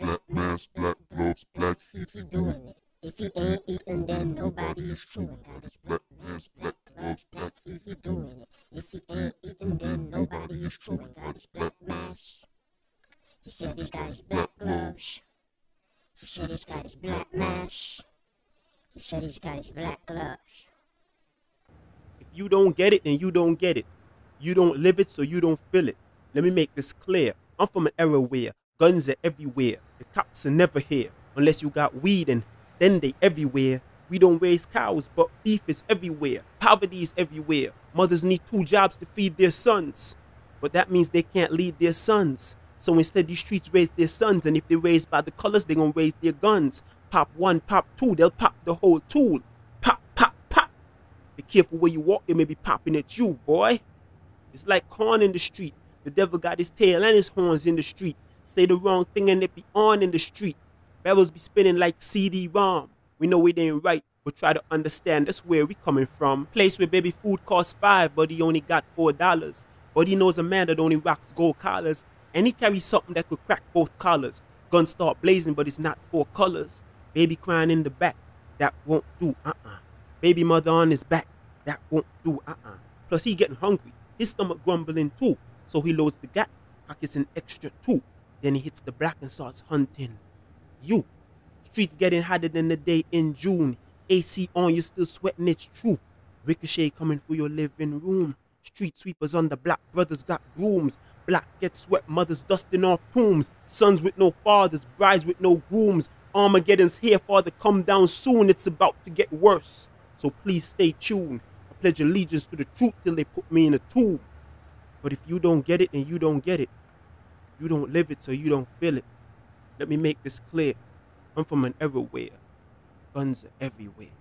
black mask, black gloves, black feet, he doing it. If he ain't eating, then nobody is chewing. Got his black mask, black gloves, black feet, he doing it. If he ain't eating, then nobody is chewing. Got his black mask. He said he's got his black gloves. He said he's got his black mask. He said he's got his black gloves. If you don't get it, then you don't get it. You don't live it, so you don't feel it. Let me make this clear. I'm from an era where guns are everywhere. The cops are never here unless you got weed and then they everywhere. We don't raise cows, but beef is everywhere. Poverty is everywhere. Mothers need two jobs to feed their sons. But that means they can't lead their sons. So instead, these streets raise their sons, and if they're raised by the colors, they're gonna raise their guns. Pop one, pop two, they'll pop the whole tool. Pop, pop, pop. Be careful where you walk, they may be popping at you, boy. It's like corn in the street. The devil got his tail and his horns in the street. Say the wrong thing and it be on in the street. Barrels be spinning like CD-ROM. We know it ain't right, but try to understand that's where we coming from. Place where baby food costs five, but he only got four dollars. But he knows a man that only rocks gold collars. And he carries something that could crack both collars. Guns start blazing, but it's not four colors. Baby crying in the back, that won't do, uh-uh. Baby mother on his back, that won't do, uh-uh. Plus he getting hungry, his stomach grumbling too. So he loads the gap, pockets an extra two. Then he hits the black and starts hunting you. Streets getting hotter than the day in June. AC on, you still sweating, it's true. Ricochet coming through your living room. Street sweepers on the black brothers got brooms. Black get sweat mothers dusting off tombs. Sons with no fathers, brides with no grooms. Armageddon's here, father, come down soon. It's about to get worse. So please stay tuned. I pledge allegiance to the truth till they put me in a tomb. But if you don't get it, then you don't get it. You don't live it, so you don't feel it. Let me make this clear. I'm from an era where guns are everywhere.